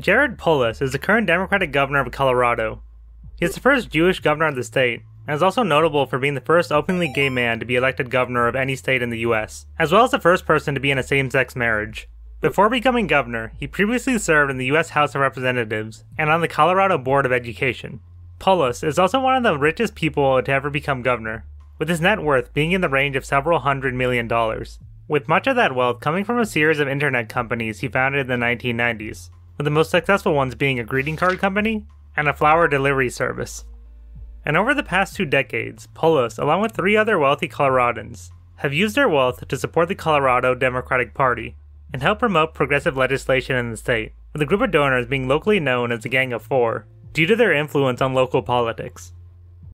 Jared Polis is the current Democratic governor of Colorado. He is the first Jewish governor of the state, and is also notable for being the first openly gay man to be elected governor of any state in the US, as well as the first person to be in a same sex marriage. Before becoming governor, he previously served in the US House of Representatives and on the Colorado Board of Education. Polis is also one of the richest people to ever become governor, with his net worth being in the range of several hundred million dollars, with much of that wealth coming from a series of internet companies he founded in the 1990s with the most successful ones being a greeting card company and a flower delivery service. And over the past two decades, Polis, along with three other wealthy Coloradans, have used their wealth to support the Colorado Democratic Party and help promote progressive legislation in the state, with a group of donors being locally known as the Gang of Four, due to their influence on local politics.